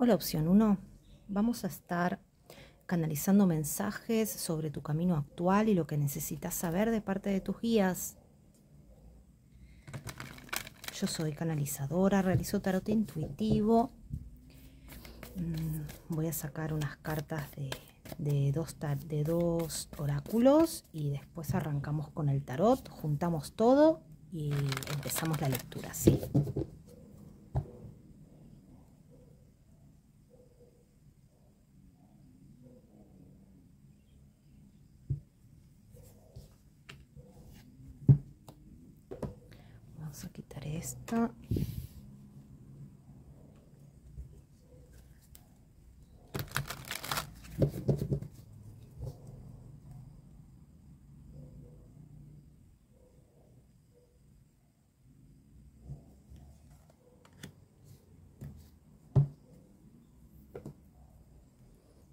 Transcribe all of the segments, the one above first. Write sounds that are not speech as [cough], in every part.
Hola, opción 1. Vamos a estar canalizando mensajes sobre tu camino actual y lo que necesitas saber de parte de tus guías. Yo soy canalizadora, realizo tarot intuitivo. Mm, voy a sacar unas cartas de, dos, de dos oráculos y después arrancamos con el tarot, juntamos todo y empezamos la lectura, ¿sí? Vamos a quitar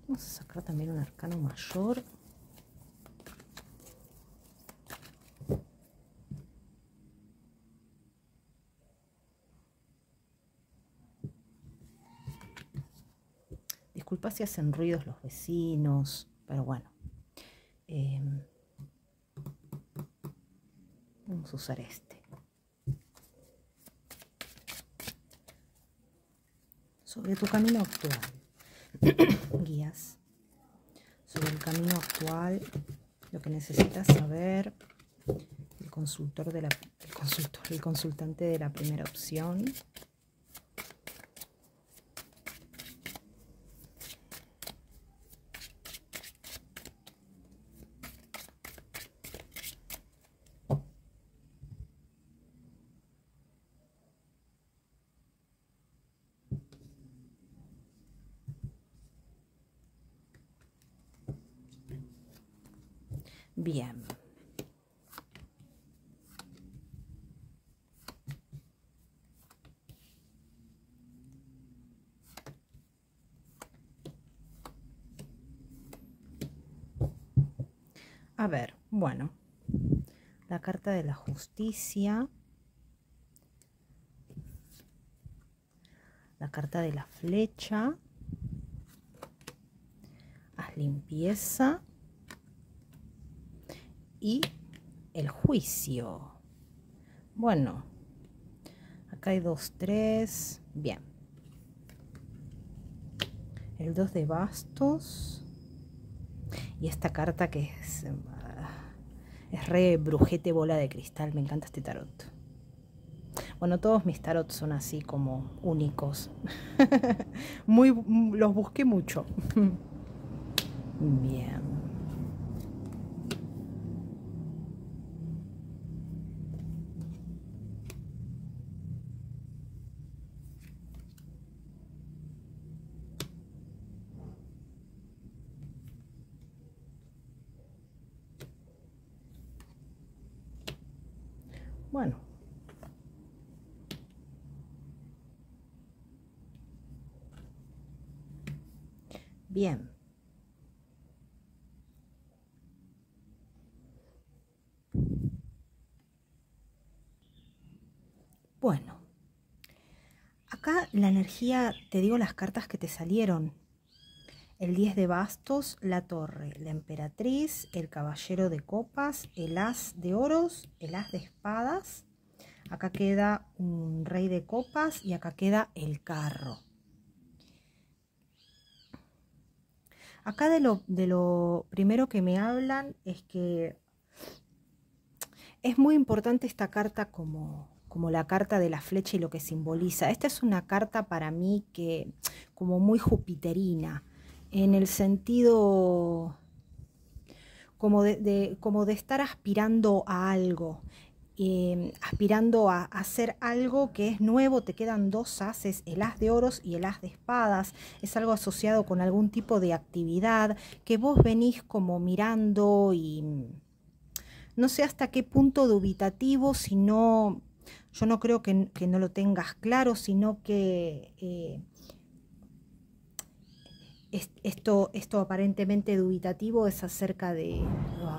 Vamos a sacar también un arcano mayor. Si hacen ruidos los vecinos, pero bueno. Em, vamos a usar este. Sobre tu camino actual. [coughs] Guías. Sobre el camino actual, lo que necesitas saber, el consultor de la, el consultor, el consultante de la primera opción. Bien. A ver, bueno, la carta de la justicia, la carta de la flecha, haz limpieza y el juicio. Bueno, acá hay dos, tres, bien. El dos de bastos y esta carta que es, es re brujete bola de cristal. Me encanta este tarot. Bueno, todos mis tarots son así como únicos. [laughs] Muy, los busqué mucho. [laughs] Bien. Bueno. Bien. Bueno, acá la energía, te digo las cartas que te salieron el 10 de bastos, la torre, la emperatriz, el caballero de copas, el as de oros, el as de espadas. Acá queda un rey de copas y acá queda el carro. Acá de lo, primero que me hablan es que es muy importante esta carta como, como la carta de la flecha y lo que simboliza. Esta es una carta para mí que como muy jupiterina en el sentido como de, como de estar aspirando a algo, em, aspirando a, hacer algo que es nuevo, te quedan dos haces, el as de oros y el as de espadas, es algo asociado con algún tipo de actividad que vos venís como mirando y no sé hasta qué punto dubitativo, si no, yo no creo que, no lo tengas claro, sino que... Eh, esto, esto aparentemente dubitativo es acerca de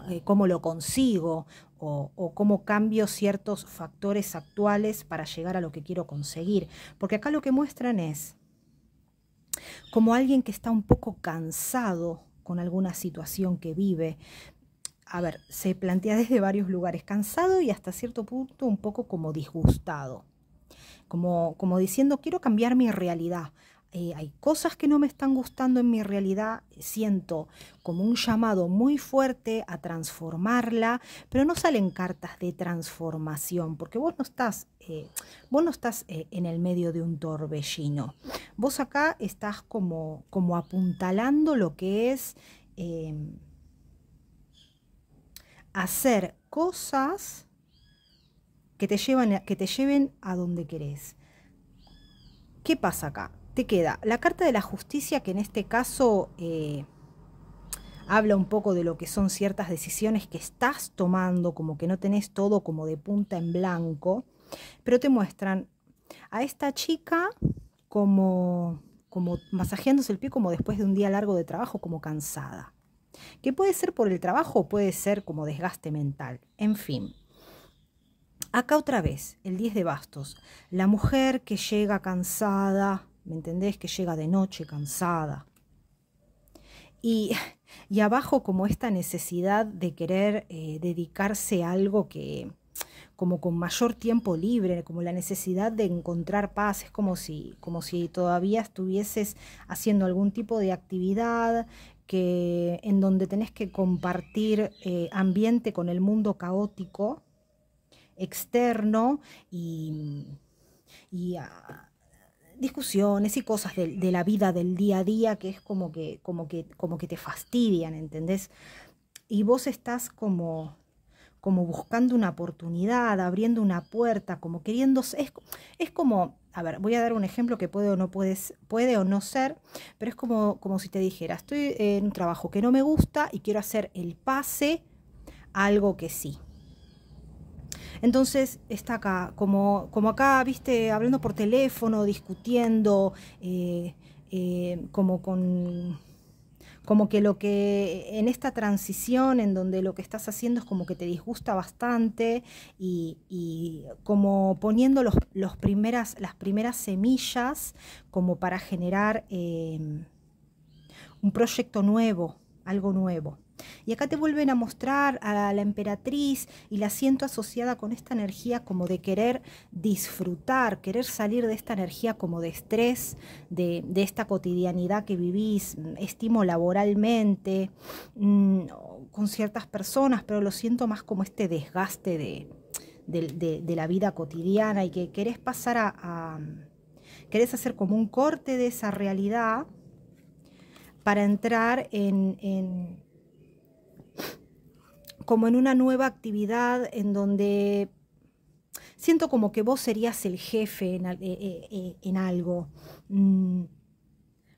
eh, cómo lo consigo o, cómo cambio ciertos factores actuales para llegar a lo que quiero conseguir. Porque acá lo que muestran es como alguien que está un poco cansado con alguna situación que vive. A ver, se plantea desde varios lugares, cansado y hasta cierto punto un poco como disgustado, como, como diciendo quiero cambiar mi realidad, eh, hay cosas que no me están gustando en mi realidad, siento como un llamado muy fuerte a transformarla, pero no salen cartas de transformación, porque vos no estás, eh, vos no estás eh, en el medio de un torbellino. Vos acá estás como, como apuntalando lo que es em, hacer cosas que te, llevan, que te lleven a donde querés. ¿Qué pasa acá? Te queda la carta de la justicia, que en este caso eh, habla un poco de lo que son ciertas decisiones que estás tomando, como que no tenés todo como de punta en blanco, pero te muestran a esta chica como, como masajeándose el pie como después de un día largo de trabajo, como cansada. Que puede ser por el trabajo o puede ser como desgaste mental. En fin. Acá otra vez, el 10 de bastos. La mujer que llega cansada, ¿me entendés? Que llega de noche cansada. Y, y abajo como esta necesidad de querer eh, dedicarse a algo que, como con mayor tiempo libre, como la necesidad de encontrar paz, es como si, como si todavía estuvieses haciendo algún tipo de actividad que, en donde tenés que compartir eh, ambiente con el mundo caótico externo y, y discusiones y cosas de, la vida del día a día que es como que, como que, como que te fastidian, ¿entendés? Y vos estás como, como buscando una oportunidad, abriendo una puerta, como queriendo, es, es como, a ver, voy a dar un ejemplo que puede o no puedes, puede o no ser, pero es como, como si te dijera, estoy en un trabajo que no me gusta y quiero hacer el pase a algo que sí. Entonces está acá, como, como acá, viste, hablando por teléfono, discutiendo, eh, eh, como con como que lo que en esta transición en donde lo que estás haciendo es como que te disgusta bastante y, como poniendo los, las primeras semillas como para generar eh, un proyecto nuevo, algo nuevo. Y acá te vuelven a mostrar a la emperatriz y la siento asociada con esta energía como de querer disfrutar, querer salir de esta energía como de estrés, de, esta cotidianidad que vivís, estimo laboralmente, mm, con ciertas personas, pero lo siento más como este desgaste de, la vida cotidiana y que querés pasar a, querés hacer como un corte de esa realidad para entrar en, como en una nueva actividad en donde siento como que vos serías el jefe en, eh, eh, eh, algo, mm,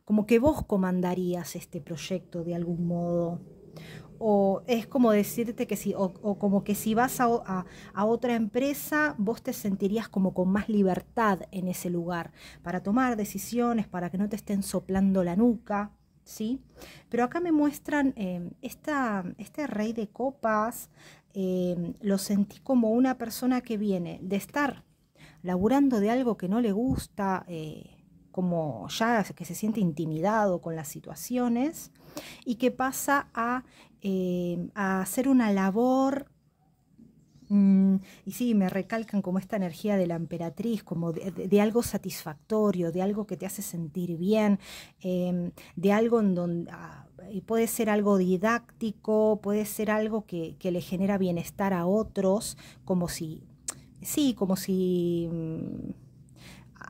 como que vos comandarías este proyecto de algún modo. O es como decirte que si, o, como que si vas a, a, otra empresa, vos te sentirías como con más libertad en ese lugar para tomar decisiones, para que no te estén soplando la nuca. ¿Sí? Pero acá me muestran em, este rey de copas, em, lo sentí como una persona que viene de estar laburando de algo que no le gusta, eh, como ya que se siente intimidado con las situaciones y que pasa a, em, a hacer una labor Mm, y sí, me recalcan como esta energía de la emperatriz, como de, algo satisfactorio, de algo que te hace sentir bien, em, de algo en donde ah, puede ser algo didáctico, puede ser algo que, le genera bienestar a otros, como si, sí, como si mm,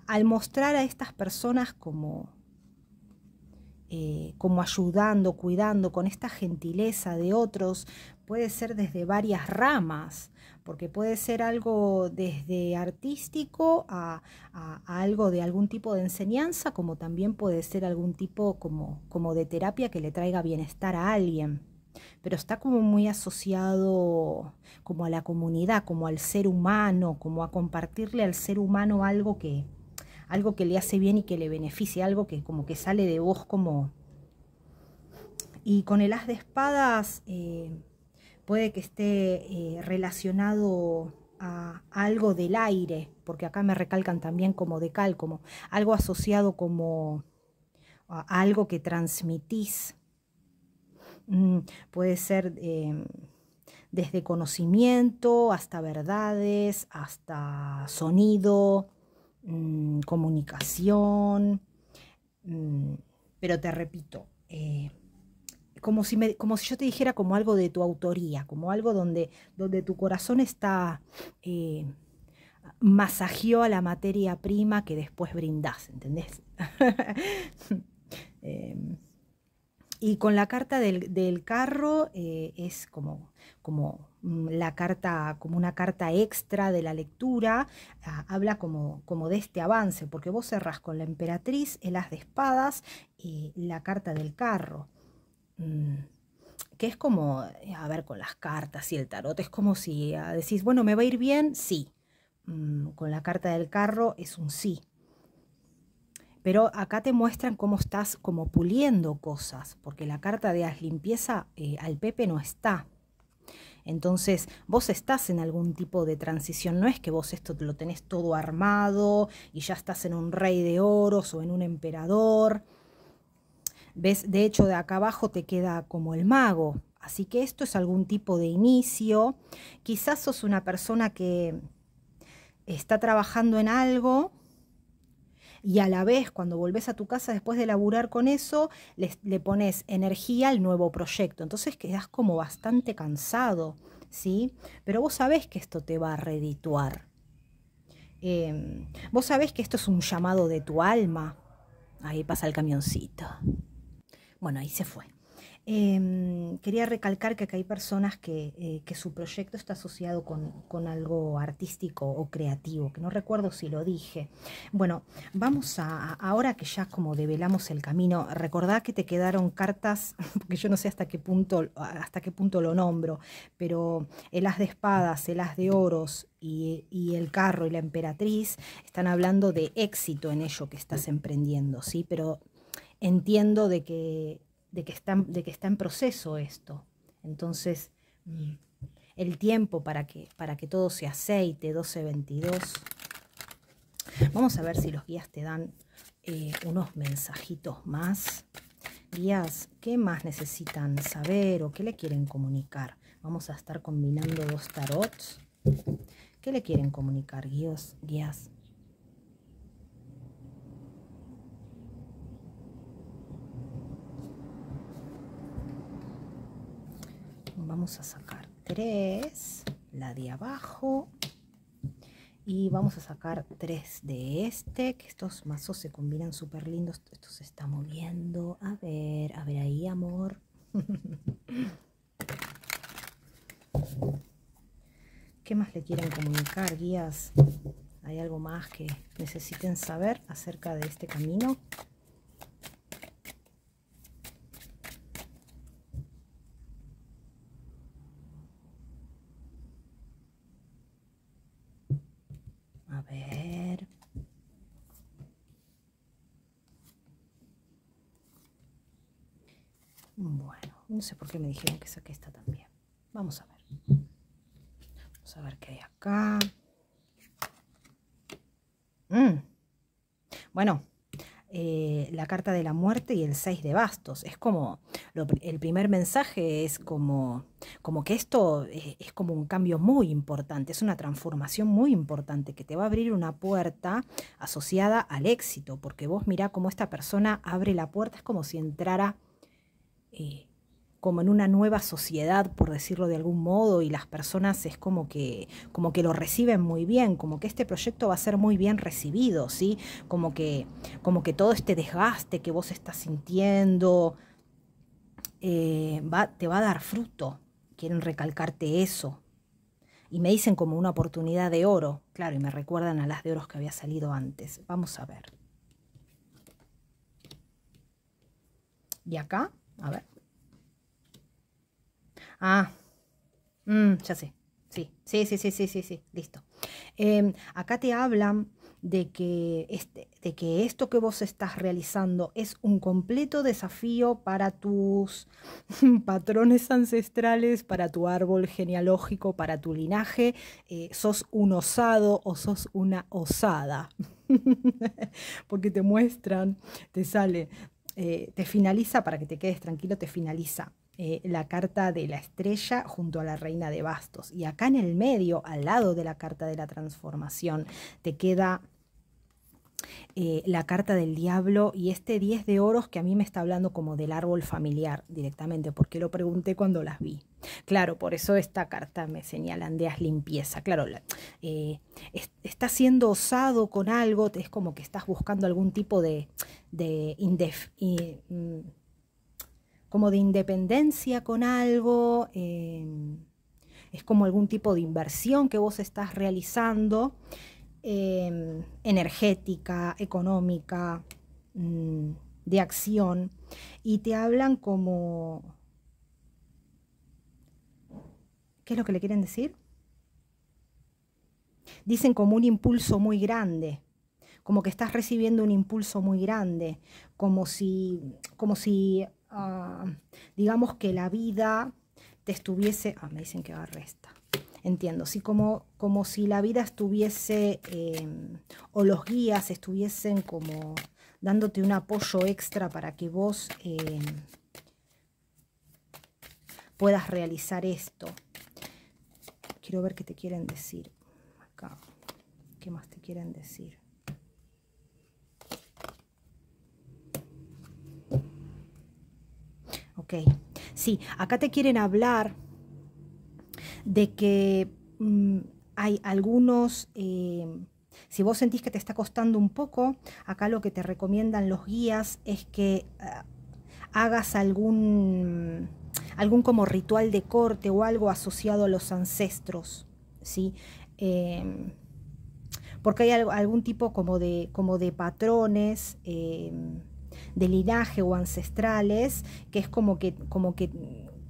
al mostrar a estas personas como eh, como ayudando, cuidando, con esta gentileza de otros, puede ser desde varias ramas, porque puede ser algo desde artístico a, algo de algún tipo de enseñanza, como también puede ser algún tipo como, como de terapia que le traiga bienestar a alguien. Pero está como muy asociado como a la comunidad, como al ser humano, como a compartirle al ser humano algo que, algo que le hace bien y que le beneficie, algo que como que sale de vos como... Y con el as de espadas eh, puede que esté eh, relacionado a, algo del aire, porque acá me recalcan también como de cal, como algo asociado como algo que transmitís. Mm, puede ser em, desde conocimiento hasta verdades, hasta sonido, mm, comunicación. Mm, pero te repito, eh, como, si me, como si yo te dijera como algo de tu autoría, como algo donde, donde tu corazón está... Eh, masajeó a la materia prima que después brindás, ¿entendés? [laughs] Em, y con la carta del, carro eh, es como, como mm, la carta, como una carta extra de la lectura, ah, habla como, como de este avance, porque vos cerrás con la emperatriz, el as de espadas y la carta del carro. Mm, que es como, a ver, con las cartas y el tarot, es como si ah, decís, bueno, ¿me va a ir bien? Sí. Mm, con la carta del carro es un sí. Pero acá te muestran cómo estás como puliendo cosas, porque la carta de haz limpieza eh, al Pepe no está. Entonces, vos estás en algún tipo de transición, no es que vos esto lo tenés todo armado y ya estás en un rey de oros o en un emperador. ¿Ves? De hecho, de acá abajo te queda como el mago. Así que esto es algún tipo de inicio. Quizás sos una persona que está trabajando en algo y a la vez cuando volvés a tu casa después de laburar con eso, le, pones energía al nuevo proyecto. Entonces quedás como bastante cansado, ¿sí? Pero vos sabés que esto te va a redituar. Em, vos sabés que esto es un llamado de tu alma. Ahí pasa el camioncito. Bueno, ahí se fue. Em, quería recalcar que acá hay personas eh, que, su proyecto está asociado con, algo artístico o creativo, que no recuerdo si lo dije. Bueno, vamos a, ahora que ya como develamos el camino, recordá que te quedaron cartas, [laughs] porque yo no sé hasta qué punto, hasta qué punto lo nombro, pero el as de espadas, el as de oros y, y el carro y la emperatriz están hablando de éxito en ello que estás emprendiendo, ¿sí? Pero entiendo de que de que está, de que está en proceso esto. Entonces, mm, el tiempo para que, para que todo se aceite, 1222. Vamos a ver si los guías te dan eh, unos mensajitos más. Guías, ¿qué más necesitan saber o qué le quieren comunicar? Vamos a estar combinando dos tarots. ¿Qué le quieren comunicar, guías? guías? Vamos a sacar tres, la de abajo, y vamos a sacar tres de este, que estos mazos se combinan súper lindos. Esto se está moviendo. A ver, a ver ahí, amor. [laughs] ¿Qué más le quieren comunicar, guías? ¿Hay algo más que necesiten saber acerca de este camino? No sé por qué me dijeron que saqué esta también. Vamos a ver. Vamos a ver qué hay acá. Mm. Bueno, eh, la carta de la muerte y el 6 de bastos. Es como, el primer mensaje es como, como que esto es, es, como un cambio muy importante, es una transformación muy importante que te va a abrir una puerta asociada al éxito, porque vos mirá cómo esta persona abre la puerta, es como si entrara eh, como en una nueva sociedad, por decirlo de algún modo, y las personas es como que, como que lo reciben muy bien, como que este proyecto va a ser muy bien recibido, ¿sí? Como que, como que todo este desgaste que vos estás sintiendo eh, te va a dar fruto. Quieren recalcarte eso. Y me dicen como una oportunidad de oro, claro, y me recuerdan a las de oros que había salido antes. Vamos a ver. Y acá, a ver. Ah, mm, ya sé. Sí, sí, sí, sí, sí, sí, sí, listo. Em, acá te hablan de que, este, de que esto que vos estás realizando es un completo desafío para tus [laughs] patrones ancestrales, para tu árbol genealógico, para tu linaje. Eh, sos un osado o sos una osada. [laughs] Porque te muestran, te sale eh, te finaliza, para que te quedes tranquilo, te finaliza eh, la carta de la estrella junto a la reina de bastos. Y acá en el medio, al lado de la carta de la transformación, te queda eh, la carta del diablo y este 10 de oros que a mí me está hablando como del árbol familiar directamente, porque lo pregunté cuando las vi. Claro, por eso esta carta me señalan de limpieza. Claro, eh, estás siendo osado con algo, es como que estás buscando algún tipo de, de mm, como de independencia con algo, em, es como algún tipo de inversión que vos estás realizando, em, energética, económica, mm, de acción, y te hablan como... ¿Qué es lo que le quieren decir? Dicen como un impulso muy grande, como que estás recibiendo un impulso muy grande, como si, como si Ah, digamos que la vida te estuviese, ah, me dicen que va resta, entiendo, sí, como, como si la vida estuviese, em, o los guías estuviesen como dándote un apoyo extra para que vos em, puedas realizar esto. Quiero ver qué te quieren decir acá. ¿Qué más te quieren decir? Ok, sí, acá te quieren hablar de que mm, hay algunos, eh, si vos sentís que te está costando un poco, acá lo que te recomiendan los guías es que eh, hagas algún, algún como ritual de corte o algo asociado a los ancestros, ¿sí? Em, porque hay algún tipo como de, como de patrones em, de linaje o ancestrales, que es como que, como que,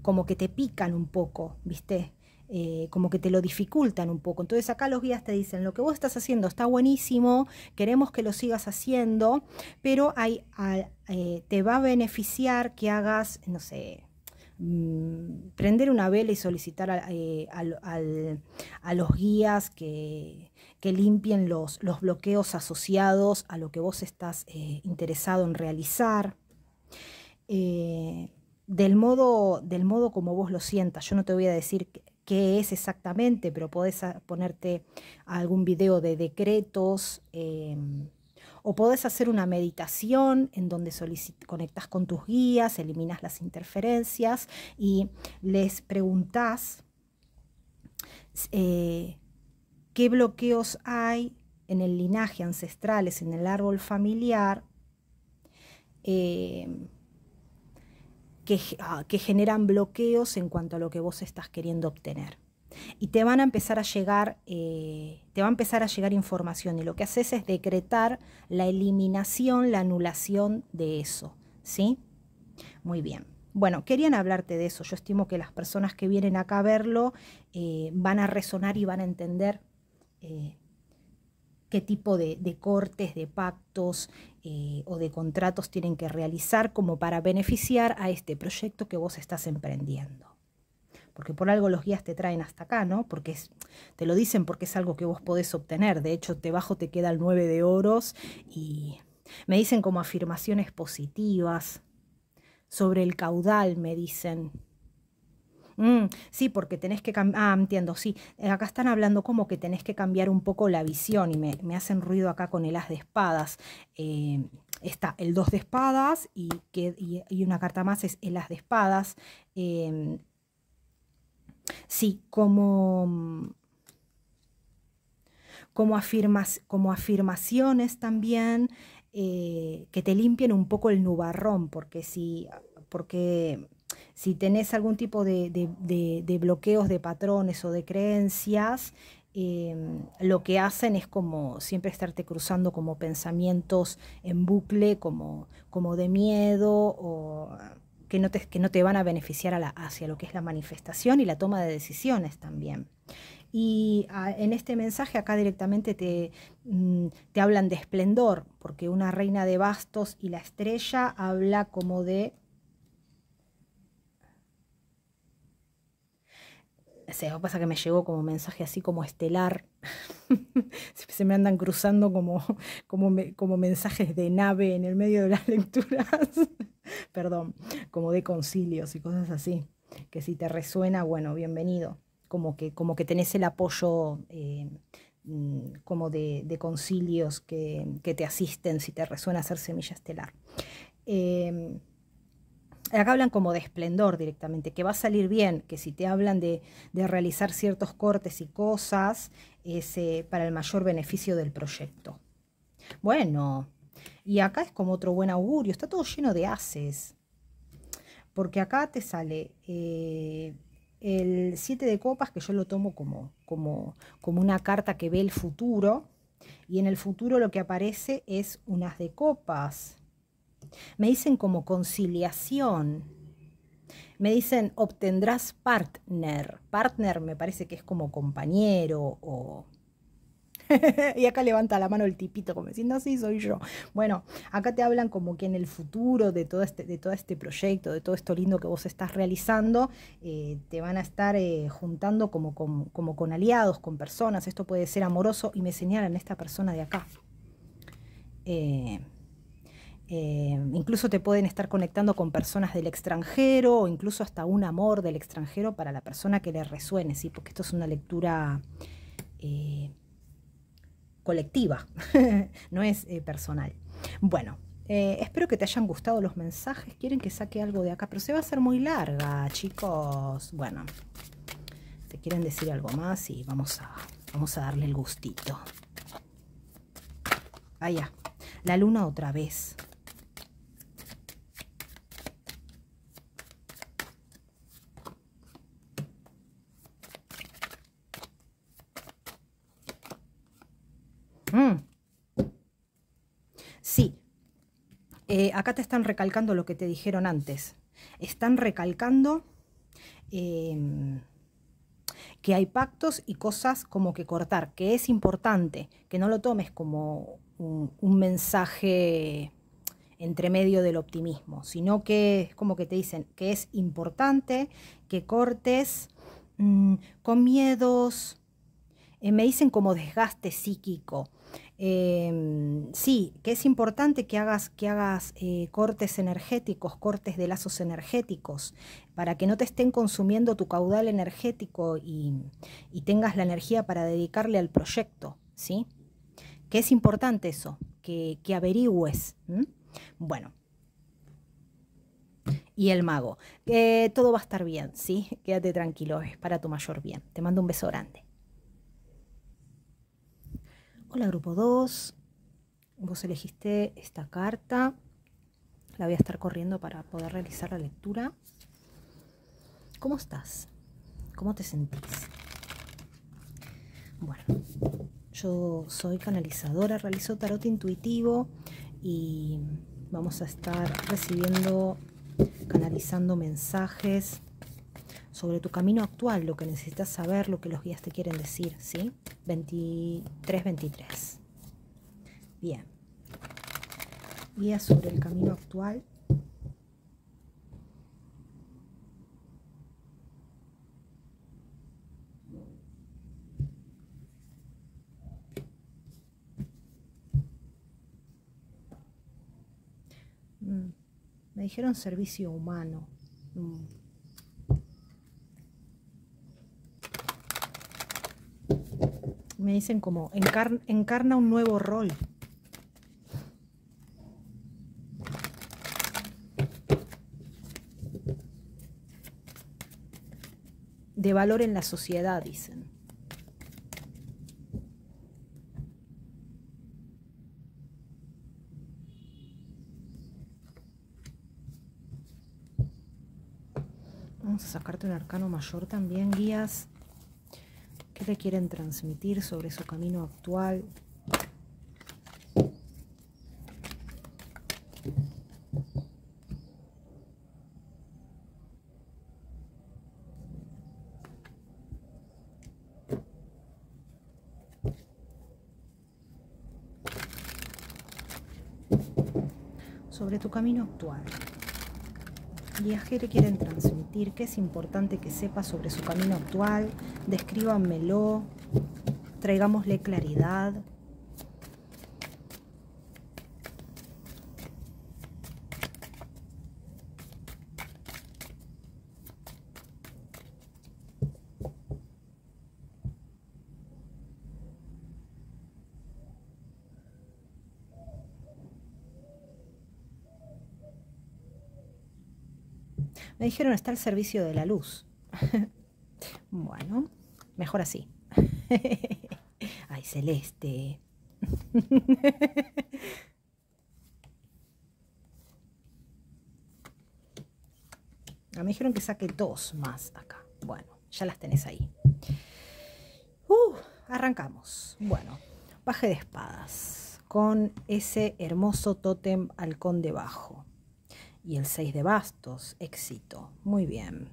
como que te pican un poco, ¿viste? Eh, como que te lo dificultan un poco. Entonces acá los guías te dicen, lo que vos estás haciendo está buenísimo, queremos que lo sigas haciendo, pero hay, eh, te va a beneficiar que hagas, no sé, mm, prender una vela y solicitar eh, a los guías que, que limpien los, los bloqueos asociados a lo que vos estás eh, interesado en realizar. Eh, del, modo, del modo como vos lo sientas. Yo no te voy a decir qué es exactamente, pero podés ponerte algún video de decretos em, o podés hacer una meditación en donde conectas con tus guías, eliminas las interferencias y les preguntás eh, qué bloqueos hay en el linaje ancestrales, en el árbol familiar, eh, ah, que, generan bloqueos en cuanto a lo que vos estás queriendo obtener. Y te van a empezar a llegar, eh, te va a empezar a llegar información y lo que haces es decretar la eliminación, la anulación de eso. ¿Sí? Muy bien. Bueno, querían hablarte de eso. Yo estimo que las personas que vienen acá a verlo eh, van a resonar y van a entender eh, qué tipo de, cortes, de pactos eh, o de contratos tienen que realizar como para beneficiar a este proyecto que vos estás emprendiendo. Porque por algo los guías te traen hasta acá, ¿no? Porque te lo dicen porque es algo que vos podés obtener. De hecho, debajo te queda el 9 de oros y me dicen como afirmaciones positivas sobre el caudal, me dicen Mm, sí, porque tenés que cambiar. Ah, entiendo, sí. Eh, acá están hablando como que tenés que cambiar un poco la visión y me, hacen ruido acá con el as de espadas. Eh, está el 2 de espadas y, que, y, una carta más es el as de espadas. Em, sí, como como, afirmas, como afirmaciones también eh, que te limpien un poco el nubarrón, porque si, porque si tenés algún tipo de, bloqueos de patrones o de creencias, em, lo que hacen es como siempre estarte cruzando como pensamientos en bucle, como, como de miedo o que no, te, que no te van a beneficiar hacia lo que es la manifestación y la toma de decisiones también. Y en este mensaje acá directamente te, mm, te hablan de esplendor, porque una reina de bastos y la estrella habla como de lo que pasa que me llegó como mensaje así como estelar. [laughs] Se me andan cruzando como, como, como mensajes de nave en el medio de las lecturas. [laughs] Perdón, como de concilios y cosas así. Que si te resuena, bueno, bienvenido. Como que, como que tenés el apoyo eh, mm, como de, concilios que, te asisten si te resuena hacer semilla estelar. Eh, acá hablan como de esplendor directamente, que va a salir bien, que si te hablan de, realizar ciertos cortes y cosas, es eh, para el mayor beneficio del proyecto. Bueno, y acá es como otro buen augurio, está todo lleno de haces, porque acá te sale eh, el 7 de copas, que yo lo tomo como, como, como una carta que ve el futuro, y en el futuro lo que aparece es unas de copas, me dicen como conciliación. Me dicen obtendrás partner. Partner me parece que es como compañero o... [laughs] y acá levanta la mano el tipito como diciendo, sí, soy yo. Bueno, acá te hablan como que en el futuro de todo este, de todo este proyecto, de todo esto lindo que vos estás realizando, eh, te van a estar eh, juntando como, como con aliados, con personas. Esto puede ser amoroso y me señalan esta persona de acá. Eh, eh, incluso te pueden estar conectando con personas del extranjero o incluso hasta un amor del extranjero para la persona que le resuene, ¿sí? porque esto es una lectura eh, colectiva, [laughs] no es eh, personal. Bueno, espero que te hayan gustado los mensajes. Quieren que saque algo de acá, pero se va a hacer muy larga, chicos. Bueno, te quieren decir algo más y vamos a, vamos a darle el gustito. Allá, la luna otra vez. Mm. Sí, eh, acá te están recalcando lo que te dijeron antes. Están recalcando em, que hay pactos y cosas como que cortar, que es importante, que no lo tomes como un, mensaje entre medio del optimismo, sino que es como que te dicen que es importante que cortes mm, con miedos, eh, me dicen como desgaste psíquico, Em, sí, que es importante que hagas, que hagas eh, cortes energéticos, cortes de lazos energéticos, para que no te estén consumiendo tu caudal energético y, tengas la energía para dedicarle al proyecto, ¿sí? Que es importante eso, que, averigües. Bueno. Y el mago. que todo va a estar bien, ¿sí? Quédate tranquilo, es para tu mayor bien. Te mando un beso grande. Hola grupo 2, vos elegiste esta carta, la voy a estar corriendo para poder realizar la lectura. ¿Cómo estás? ¿Cómo te sentís? Bueno, yo soy canalizadora, realizo tarot intuitivo y vamos a estar recibiendo, canalizando mensajes sobre tu camino actual, lo que necesitas saber, lo que los guías te quieren decir, ¿sí? 23, 23. Bien. Guías sobre el camino actual. Mm, me dijeron servicio humano. Mm. Me dicen como encarna un nuevo rol. De valor en la sociedad, dicen. Vamos a sacarte un arcano mayor también, guías. ¿Qué le quieren transmitir sobre su camino actual? sobre tu camino actual. Le quieren transmitir, qué es importante que sepa sobre su camino actual, descríbanmelo, traigámosle claridad. Me dijeron está al servicio de la luz. [laughs] bueno, mejor así. [laughs] Ay, celeste. [laughs] me dijeron que saque dos más acá. Bueno, ya las tenés ahí. Uh, arrancamos. Bueno, baje de espadas con ese hermoso tótem halcón debajo. Y el 6 de bastos, éxito. Muy bien.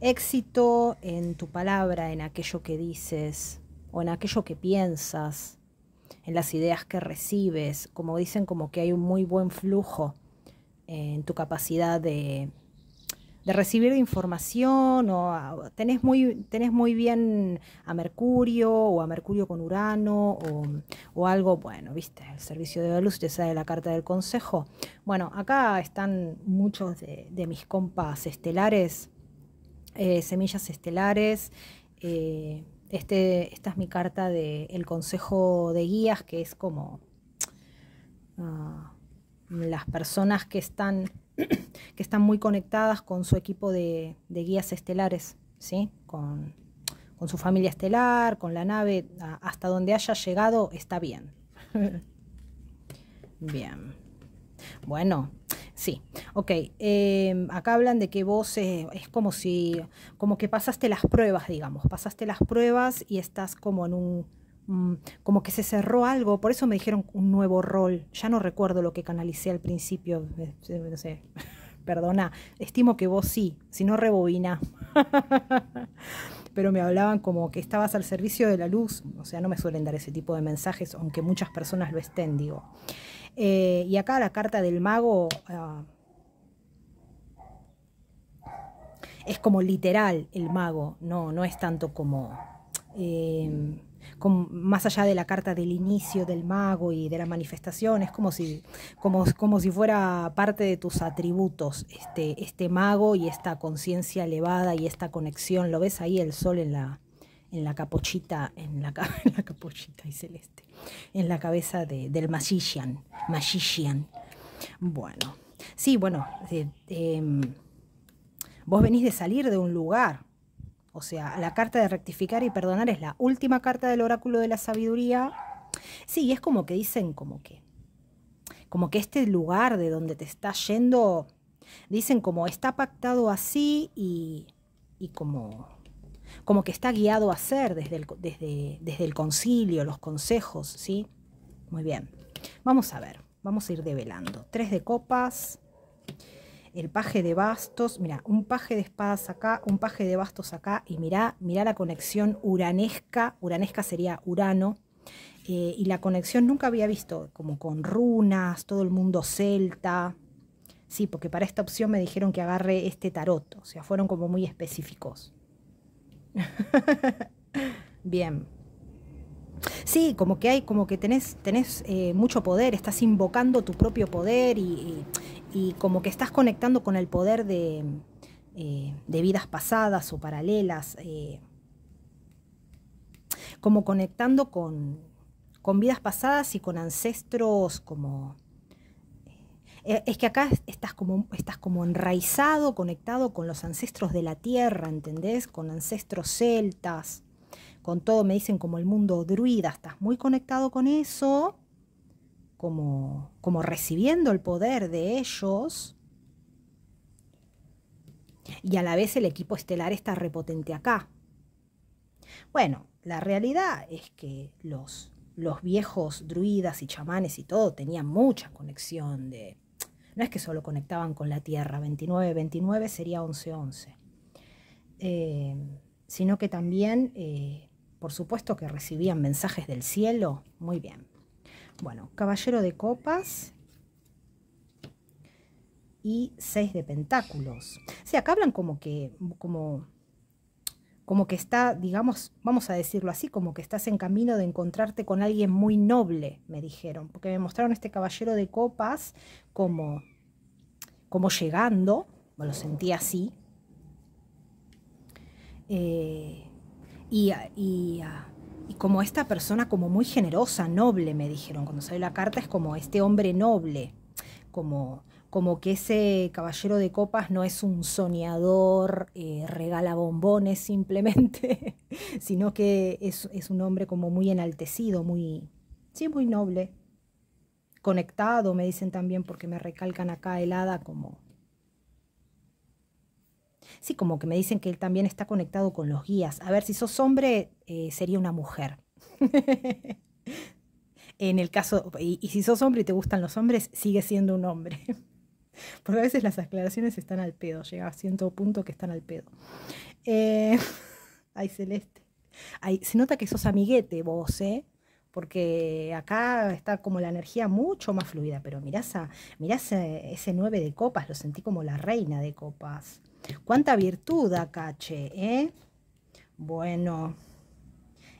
Éxito en tu palabra, en aquello que dices o en aquello que piensas, en las ideas que recibes. Como dicen, como que hay un muy buen flujo en tu capacidad de de recibir información o tenés muy, tenés muy bien a Mercurio o a Mercurio con Urano o, algo, bueno, viste, el servicio de la luz te sale la carta del consejo. Bueno, acá están muchos de, mis compas estelares, eh, semillas estelares. Eh, este, esta es mi carta del consejo de guías, que es como ah, las personas que están que están muy conectadas con su equipo de, guías estelares, ¿sí? Con, su familia estelar, con la nave, hasta donde haya llegado está bien. [laughs] bien. Bueno, sí, ok. Em, acá hablan de que vos eh, es como si, como que pasaste las pruebas, digamos, pasaste las pruebas y estás como en un como que se cerró algo, por eso me dijeron un nuevo rol. Ya no recuerdo lo que canalicé al principio, eh, no sé, [laughs] perdona, estimo que vos sí, si no rebobina. [laughs] Pero me hablaban como que estabas al servicio de la luz, o sea, no me suelen dar ese tipo de mensajes, aunque muchas personas lo estén, digo. Eh, y acá la carta del mago ah, es como literal el mago, no, no es tanto como... Eh, más allá de la carta del inicio del mago y de la manifestación, es como si, como, como si fuera parte de tus atributos, este, este mago y esta conciencia elevada y esta conexión. ¿Lo ves ahí el sol en la, en la capuchita, en la, [laughs] en la capuchita y celeste, en la cabeza del magician, magician. Bueno, sí, bueno, em, vos venís de salir de un lugar, o sea, la carta de rectificar y perdonar es la última carta del oráculo de la sabiduría. Sí, es como que dicen como que, como que este lugar de donde te estás yendo, dicen como está pactado así y, y como, como que está guiado a ser desde el, desde, desde el concilio, los consejos, ¿sí? Muy bien. Vamos a ver, vamos a ir develando. Tres de copas, el paje de bastos, mira, un paje de espadas acá, un paje de bastos acá, y mira, mira la conexión uranesca, uranesca sería Urano, eh, y la conexión nunca había visto, como con runas, todo el mundo celta, sí, porque para esta opción me dijeron que agarre este tarot, o sea, fueron como muy específicos. [laughs] Bien. Sí, como que hay, como que tenés, tenés eh, mucho poder, estás invocando tu propio poder y como que estás conectando con el poder de, eh, vidas pasadas o paralelas, eh, como conectando con, vidas pasadas y con ancestros como... Eh, es que acá estás como, estás como enraizado, conectado con los ancestros de la tierra, ¿entendés? Con ancestros celtas, con todo, me dicen como el mundo druida, estás muy conectado con eso como, como recibiendo el poder de ellos. Y a la vez el equipo estelar está repotente acá. Bueno, la realidad es que los, los viejos druidas y chamanes y todo tenían mucha conexión de... No es que solo conectaban con la Tierra, 29-29 sería 11-11. Eh, sino que también, eh, por supuesto que recibían mensajes del cielo, muy bien. Bueno, caballero de copas. y seis de pentáculos. Sí, acá hablan como que, como, como que está, digamos, vamos a decirlo así, como que estás en camino de encontrarte con alguien muy noble, me dijeron, porque me mostraron este caballero de copas como, como llegando, lo sentí así. Eh, y, y, y, como esta persona como muy generosa, noble, me dijeron. Cuando salió la carta es como este hombre noble, como, como que ese caballero de copas no es un soñador, eh, regala bombones simplemente, [laughs] sino que es, es, un hombre como muy enaltecido, muy, sí, muy noble. Conectado, me dicen también, porque me recalcan acá el hada como Sí, como que me dicen que él también está conectado con los guías. A ver, si sos hombre, eh, sería una mujer. [laughs] en el caso, y, si sos hombre y te gustan los hombres, sigue siendo un hombre. [laughs] Porque a veces las aclaraciones están al pedo, llega a cierto punto que están al pedo. Eh, [laughs] ay, Celeste. Ay, se nota que sos amiguete vos, ¿eh? Porque acá está como la energía mucho más fluida, pero mirás, a, mirás ese nueve de copas, lo sentí como la reina de copas. Cuánta virtud acá, che, ¿eh? Bueno.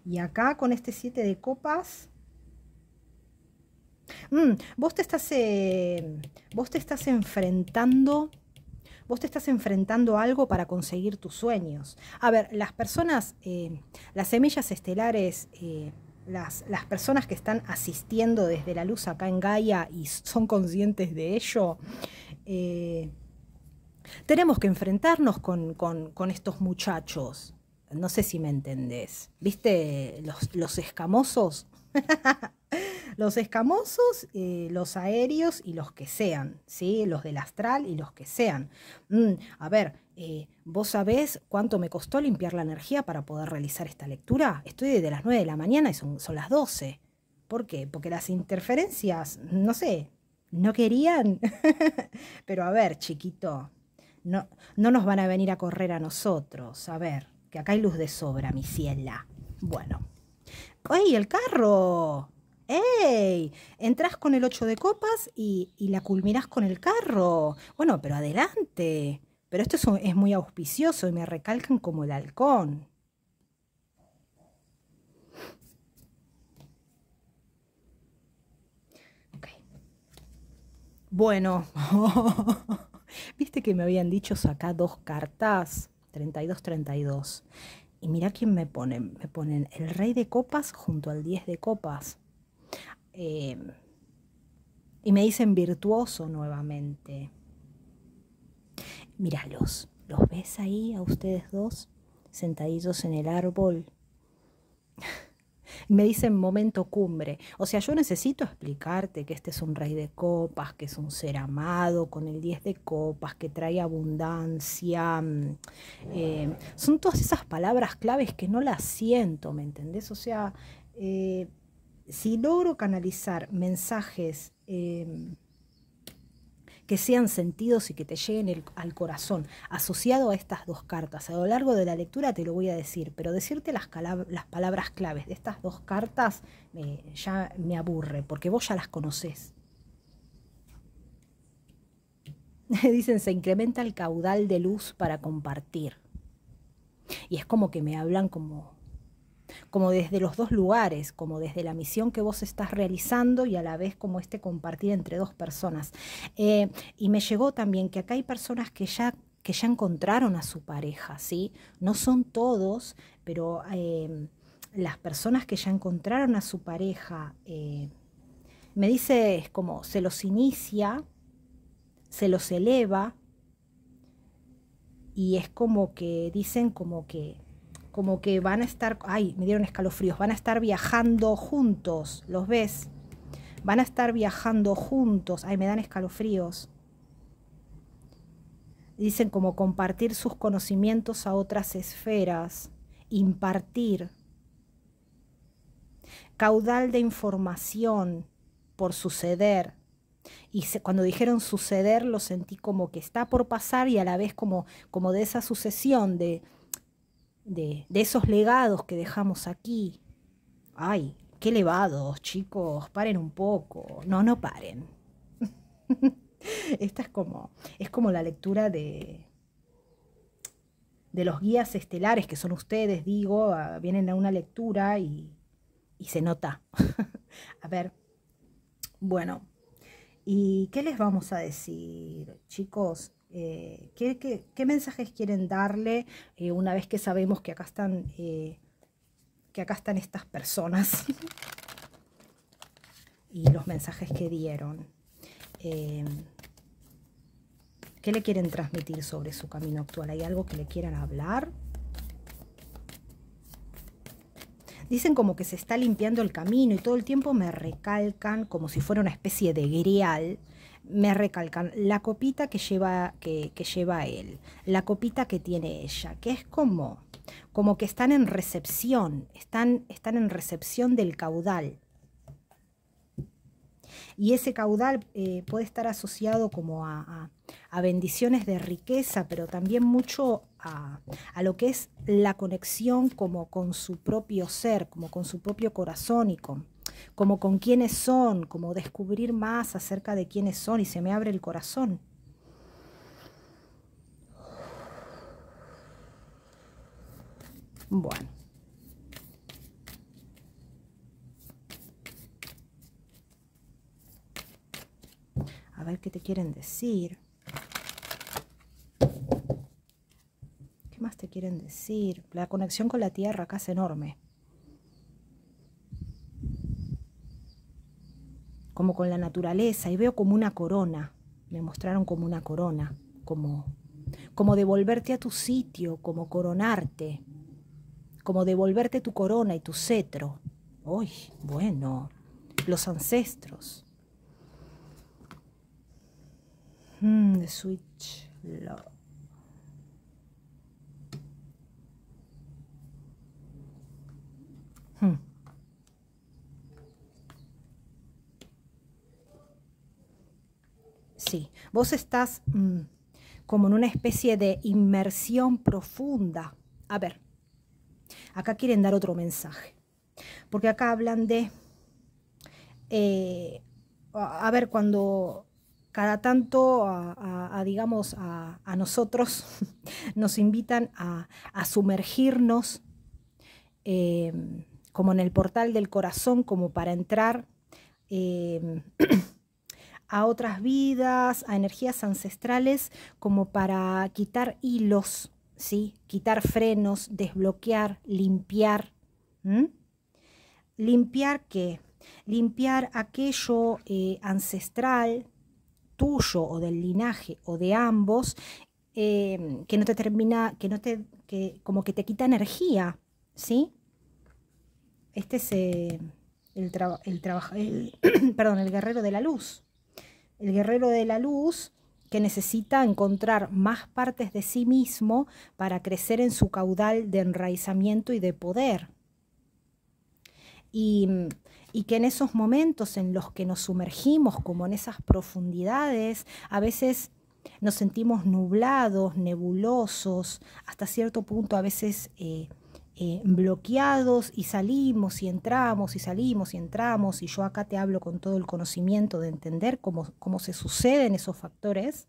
Y acá con este 7 de copas. Mm, vos te estás. Eh, vos te estás enfrentando. Vos te estás enfrentando a algo para conseguir tus sueños. A ver, las personas, eh, las semillas estelares, eh, las, las, personas que están asistiendo desde la luz acá en Gaia y son conscientes de ello, tenemos que enfrentarnos con, estos muchachos. No sé si me entendés. ¿Viste los, los escamosos? [laughs] los escamosos, eh, los aéreos y los que sean, ¿sí? Los del astral y los que sean. Mm, a ver, eh, ¿vos sabés cuánto me costó limpiar la energía para poder realizar esta lectura? Estoy desde las 9 de la mañana y son, son las 12. ¿Por qué? Porque las interferencias, no sé, no querían. [laughs] Pero a ver, chiquito, no, no nos van a venir a correr a nosotros. A ver, que acá hay luz de sobra, mi ciela. Bueno. ¡Ey, el carro! ¡Ey! Entrás con el 8 de copas y, la culminás con el carro. Bueno, pero adelante. Pero esto es, es muy auspicioso y me recalcan como el halcón. Ok. Bueno. [laughs] Viste que me habían dicho saca dos cartas, 32-32. Y mira quién me ponen. Me ponen el rey de copas junto al 10 de copas. Em, y me dicen virtuoso nuevamente. Míralos. ¿Los ves ahí a ustedes dos? Sentaditos en el árbol me dicen momento cumbre. O sea, yo necesito explicarte que este es un rey de copas, que es un ser amado con el 10 de copas, que trae abundancia. Mm, eh, son todas esas palabras claves que no las siento, ¿me entendés? O sea, eh, si logro canalizar mensajes... Eh, que sean sentidos y que te lleguen al corazón, asociado a estas dos cartas. A lo largo de la lectura te lo voy a decir, pero decirte las, palabras claves de estas dos cartas ya me aburre, porque vos ya las conocés. [laughs] Dicen, se incrementa el caudal de luz para compartir. Y es como que me hablan como como desde los dos lugares, como desde la misión que vos estás realizando y a la vez como este compartir entre dos personas. Eh, y me llegó también que acá hay personas que ya que ya encontraron a su pareja, ¿sí? No son todos, pero eh, las personas que ya encontraron a su pareja, eh, me dice, es como se los inicia, se los eleva, y es como que dicen como que como que van a estar, ay, me dieron escalofríos, van a estar viajando juntos, ¿los ves? Van a estar viajando juntos, ay, me dan escalofríos. Dicen como compartir sus conocimientos a otras esferas, impartir, caudal de información por suceder. Y cuando dijeron suceder lo sentí como que está por pasar y a la vez como, como de esa sucesión de, de, esos legados que dejamos aquí. Ay, qué elevados, chicos, paren un poco. No, no paren. [laughs] Esta es como, es como la lectura de, de los guías estelares, que son ustedes, digo, vienen a una lectura y, se nota. [laughs] a ver, bueno, ¿y qué les vamos a decir, chicos? Eh, ¿qué, mensajes quieren darle eh, una vez que sabemos que acá están, eh, que acá están estas personas? [laughs] y los mensajes que dieron. ¿Qué le quieren transmitir sobre su camino actual? ¿Hay algo que le quieran hablar? Dicen como que se está limpiando el camino y todo el tiempo me recalcan como si fuera una especie de grial. Me recalcan la copita que lleva, que, lleva él, la copita que tiene ella, que es como, como que están en recepción, están, están en recepción del caudal. Y ese caudal eh, puede estar asociado como a, bendiciones de riqueza, pero también mucho a, lo que es la conexión como con su propio ser, como con su propio corazón y con, como con quiénes son, como descubrir más acerca de quiénes son y se me abre el corazón. Bueno. A ver qué te quieren decir. Te quieren decir? La conexión con la tierra acá es enorme. Como con la naturaleza. Y veo como una corona. Me mostraron como una corona. Como, como devolverte a tu sitio. Como coronarte. Como devolverte tu corona y tu cetro. Uy, bueno. Los ancestros. Hmm, the switch love. Hmm. Sí, vos estás mm, como en una especie de inmersión profunda. A ver, acá quieren dar otro mensaje, porque acá hablan de, eh, a ver, cuando cada tanto a, digamos, a, nosotros [laughs] nos invitan a, sumergirnos eh, como en el portal del corazón, como para entrar eh, [clears throat] a otras vidas, a energías ancestrales, como para quitar hilos, ¿sí? quitar frenos, desbloquear, limpiar. ¿Limpiar qué? Limpiar aquello eh, ancestral, tuyo o del linaje o de ambos, em, que no te termina, que no te, que como que te quita energía, ¿sí? Este es eh, el, el, [clears throat] perdón, el guerrero de la luz. El guerrero de la luz que necesita encontrar más partes de sí mismo para crecer en su caudal de enraizamiento y de poder. Y y que en esos momentos en los que nos sumergimos como en esas profundidades, a veces nos sentimos nublados, nebulosos, hasta cierto punto a veces eh, eh, bloqueados y salimos y entramos y salimos y entramos y yo acá te hablo con todo el conocimiento de entender cómo, cómo se suceden esos factores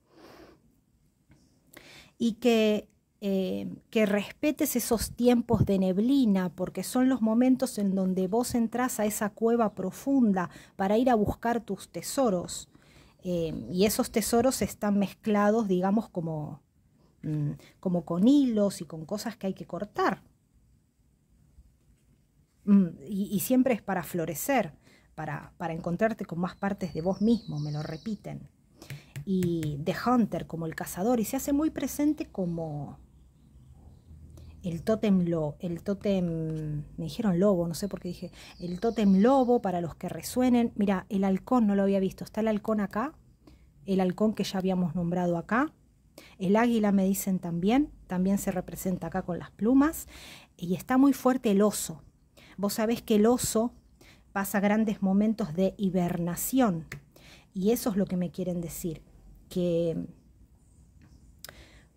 y que eh, que respetes esos tiempos de neblina, porque son los momentos en donde vos entras a esa cueva profunda para ir a buscar tus tesoros. Eh, y esos tesoros están mezclados, digamos, como, mm, como con hilos y con cosas que hay que cortar. Mm, y, siempre es para florecer, para, para encontrarte con más partes de vos mismo, me lo repiten. Y The Hunter como el cazador, y se hace muy presente como, el tótem lo, el tótem, me dijeron lobo, no sé por qué dije, el tótem lobo para los que resuenen. Mira, el halcón no lo había visto, está el halcón acá, el halcón que ya habíamos nombrado acá. El águila me dicen también, también se representa acá con las plumas. Y está muy fuerte el oso. Vos sabés que el oso pasa grandes momentos de hibernación. Y eso es lo que me quieren decir, que...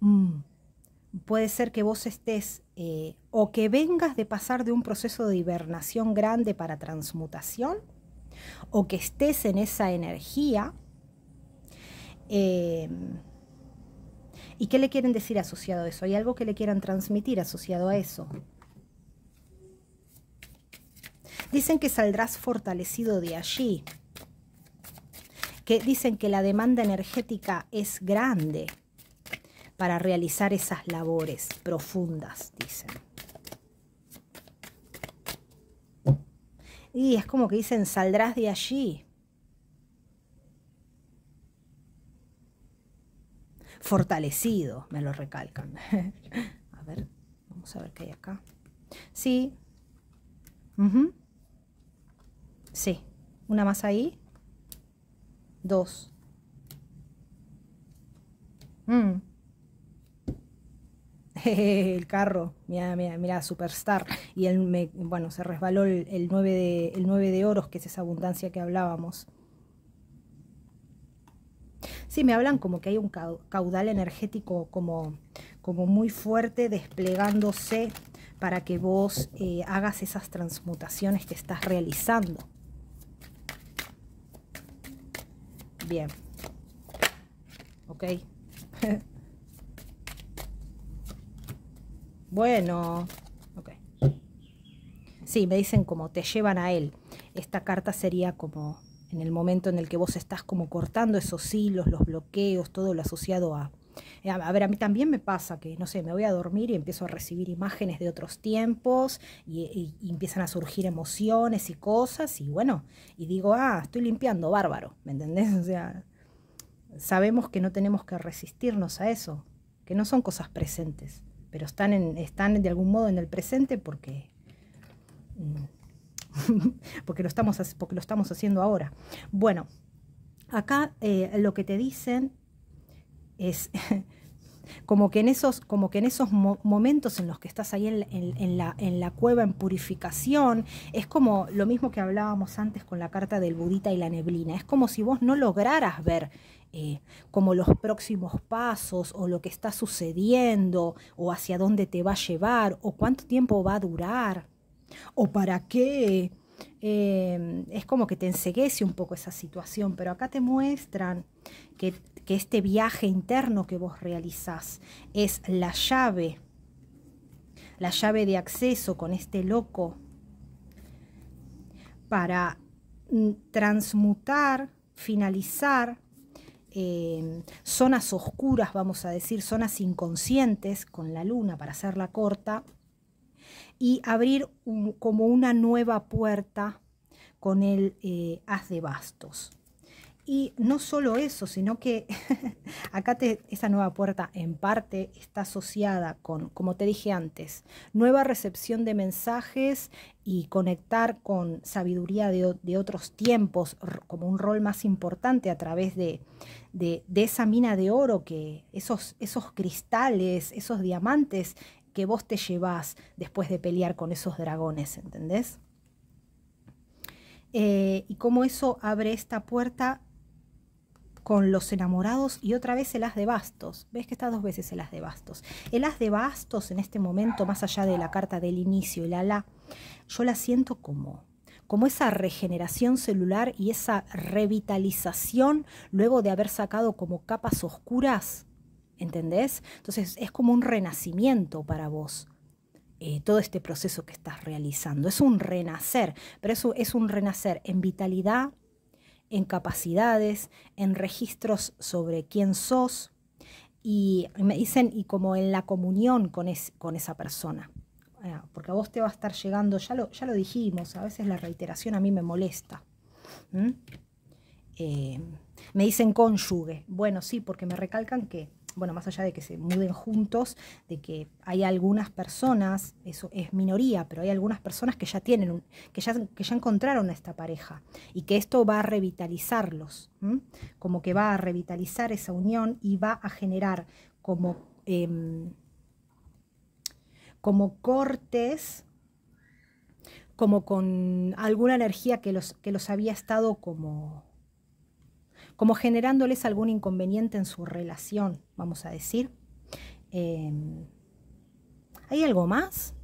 Mm, puede ser que vos estés eh, o que vengas de pasar de un proceso de hibernación grande para transmutación, o que estés en esa energía Em, ¿Y qué le quieren decir asociado a eso? ¿Hay algo que le quieran transmitir asociado a eso? Dicen que saldrás fortalecido de allí. Que dicen que la demanda energética es grande para realizar esas labores profundas, dicen. Y es como que dicen, saldrás de allí. Fortalecido, me lo recalcan. [laughs] a ver, vamos a ver qué hay acá. Sí. Sí. Una más ahí. Dos. Mm. [laughs] el carro, mira, mira, mira, Superstar. Y él me, bueno, se resbaló el, el, 9 de, el 9 de oros, que es esa abundancia que hablábamos. Sí, me hablan como que hay un caudal energético como, como muy fuerte desplegándose para que vos eh, hagas esas transmutaciones que estás realizando. Bien. Ok. [laughs] Bueno, ok. Sí, me dicen como te llevan a él. Esta carta sería como en el momento en el que vos estás como cortando esos hilos, los bloqueos, todo lo asociado a... A ver, a mí también me pasa que, no sé, me voy a dormir y empiezo a recibir imágenes de otros tiempos y, empiezan a surgir emociones y cosas y bueno, y digo, ah, estoy limpiando, bárbaro, ¿me entendés? O sea, sabemos que no tenemos que resistirnos a eso, que no son cosas presentes pero están, en, están de algún modo en el presente porque, mm, [laughs] porque, lo, estamos, porque lo estamos haciendo ahora. Bueno, acá eh, lo que te dicen es [laughs] como que en esos, como que en esos momentos en los que estás ahí en, la, en la cueva en purificación, es como lo mismo que hablábamos antes con la carta del budita y la neblina, es como si vos no lograras ver eh, como los próximos pasos o lo que está sucediendo o hacia dónde te va a llevar o cuánto tiempo va a durar o para qué. Eh, es como que te enseguece un poco esa situación, pero acá te muestran que, que este viaje interno que vos realizás es la llave, la llave de acceso con este loco para mm, transmutar, finalizar Em, zonas oscuras, vamos a decir, zonas inconscientes con la luna para hacerla corta, y abrir como una nueva puerta con el eh, haz de bastos. Y no solo eso, sino que [laughs] acá esa nueva puerta en parte está asociada con, como te dije antes, nueva recepción de mensajes y conectar con sabiduría de, otros tiempos como un rol más importante a través de, de, esa mina de oro, que esos, esos cristales, esos diamantes que vos te llevas después de pelear con esos dragones, ¿entendés? Eh, y cómo eso abre esta puerta con los enamorados y otra vez el as de bastos. ¿Ves que está dos veces el as de bastos? El as de bastos en este momento, más allá de la carta del inicio, el ala, yo la siento como como esa regeneración celular y esa revitalización luego de haber sacado como capas oscuras, ¿entendés? Entonces es como un renacimiento para vos. Eh, todo este proceso que estás realizando. Es un renacer, pero eso es un renacer en vitalidad, en capacidades, en registros sobre quién sos y me dicen y como en la comunión con, con esa persona. Ah, porque a vos te va a estar llegando, ya lo, ya lo dijimos, a veces la reiteración a mí me molesta. Eh, me dicen cónyuge. Bueno, sí, porque me recalcan que bueno, más allá de que se muden juntos, de que hay algunas personas, eso es minoría, pero hay algunas personas que ya tienen, que, ya, que ya encontraron a esta pareja y que esto va a revitalizarlos, como que va a revitalizar esa unión y va a generar como, em, como cortes, como con alguna energía que los, que los había estado como como generándoles algún inconveniente en su relación, vamos a decir. Em, ¿Hay algo más?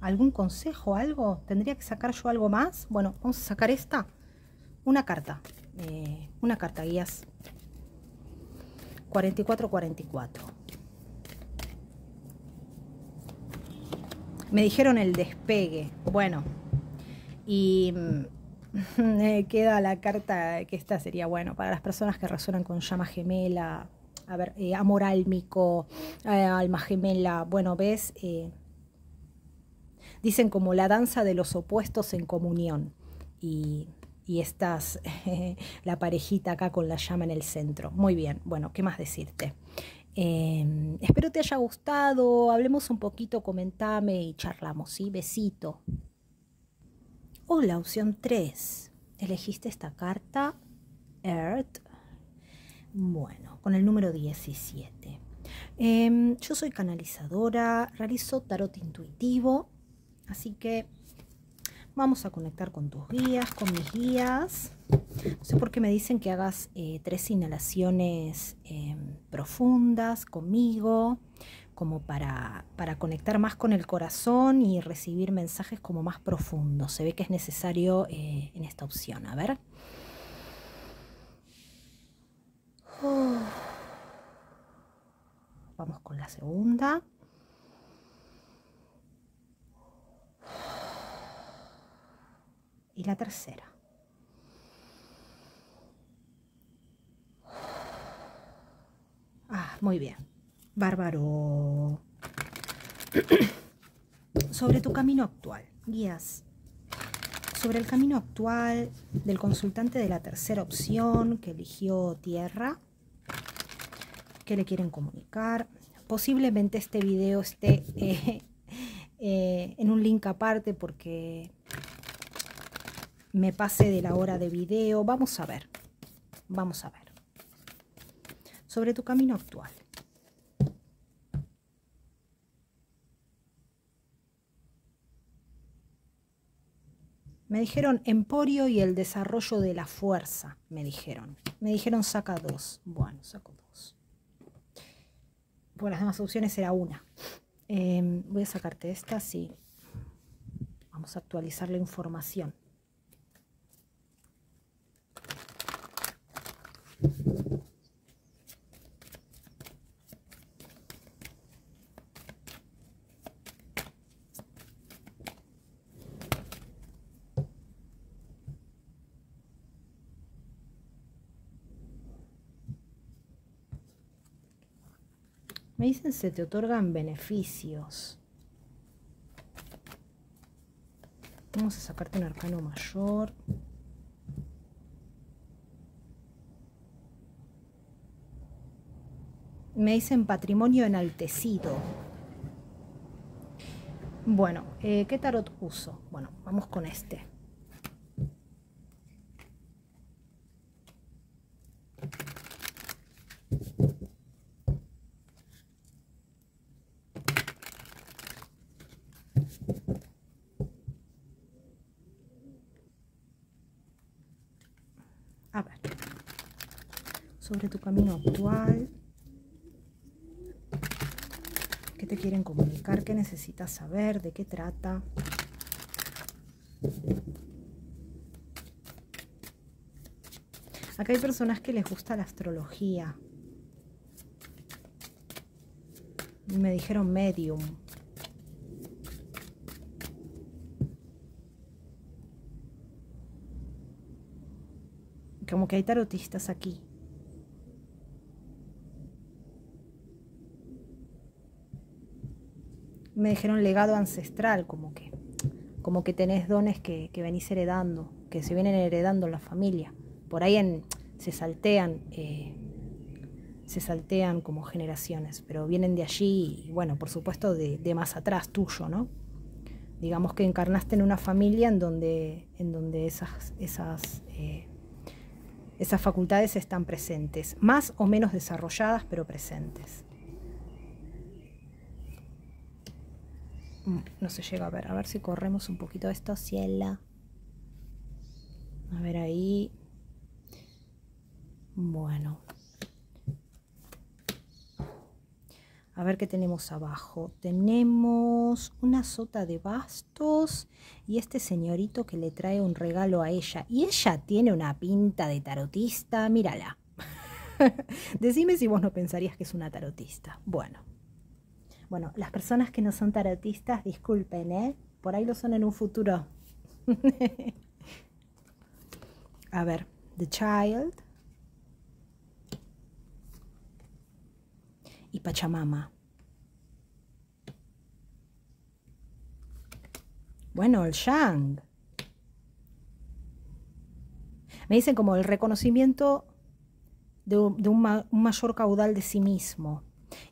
¿Algún consejo? ¿Algo? ¿Tendría que sacar yo algo más? Bueno, vamos a sacar esta. Una carta. Eh, una carta, guías. 44-44. Me dijeron el despegue. Bueno, y mm, [laughs] queda la carta que esta sería, bueno, para las personas que resuenan con llama gemela, a ver, eh, amor álmico, eh, alma gemela, bueno, ves, eh, dicen como la danza de los opuestos en comunión. Y, y estás [laughs] la parejita acá con la llama en el centro. Muy bien, bueno, ¿qué más decirte? Em, espero te haya gustado, hablemos un poquito, comentame y charlamos, ¿sí? Besito. Hola, opción 3. Elegiste esta carta, Earth. Bueno, con el número 17. Em, yo soy canalizadora, realizo tarot intuitivo, así que vamos a conectar con tus guías, con mis guías. No sé por qué me dicen que hagas eh, tres inhalaciones em, profundas conmigo, como para, para, conectar más con el corazón y recibir mensajes como más profundos. Se ve que es necesario eh, en esta opción. A ver. [sighs] Vamos con la segunda. Y la tercera. Ah, muy bien. Bárbaro. [clears throat] Sobre tu camino actual, guías. Sobre el camino actual del consultante de la tercera opción que eligió tierra, ¿qué le quieren comunicar? Posiblemente este video esté [laughs] eh, eh, en un link aparte porque me pase de la hora de video. Vamos a ver, vamos a ver. Sobre tu camino actual. Me dijeron Emporio y el desarrollo de la fuerza, me dijeron. Me dijeron saca dos. Bueno, saco dos. Por las demás opciones era una. Em, voy a sacarte esta, sí. Vamos a actualizar la información. Dicen se te otorgan beneficios. Vamos a sacarte un arcano mayor. Me dicen patrimonio enaltecido. Bueno, eh, ¿qué tarot uso? Bueno, vamos con este. A ver, sobre tu camino actual, qué te quieren comunicar, qué necesitas saber, de qué trata. Acá hay personas que les gusta la astrología. Me dijeron medium. Como que hay tarotistas aquí. Me dijeron legado ancestral, como que, como que tenés dones que, venís heredando, que se vienen heredando en la familia. Por ahí se saltean, eh, se saltean como generaciones, pero vienen de allí y bueno, por supuesto de, más atrás tuyo, ¿no? Digamos que encarnaste en una familia en donde, en donde esas, esas eh, esas facultades están presentes, más o menos desarrolladas, pero presentes. No se llega a ver, a ver si corremos un poquito esto, ciela. A ver ahí. Bueno, A ver qué tenemos abajo. Tenemos una sota de bastos y este señorito que le trae un regalo a ella. Y ella tiene una pinta de tarotista, mírala. [laughs] Decime si vos no pensarías que es una tarotista. Bueno. Bueno, las personas que no son tarotistas, disculpen, ¿eh? Por ahí lo son en un futuro. [laughs] A ver, The Child. Y Pachamama. Bueno, el Shang. Me dicen como el reconocimiento de, un, mayor caudal de sí mismo.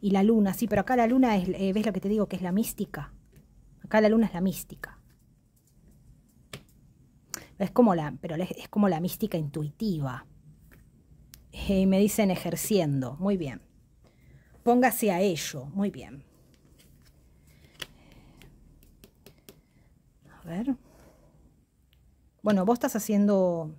Y la luna, sí, pero acá la luna es, eh, ¿ves lo que te digo? Que es la mística. Acá la luna es la mística. Es como la, pero es como la mística intuitiva. Eh, me dicen ejerciendo. Muy bien. Póngase a ello. Muy bien. A ver. Bueno, vos estás haciendo.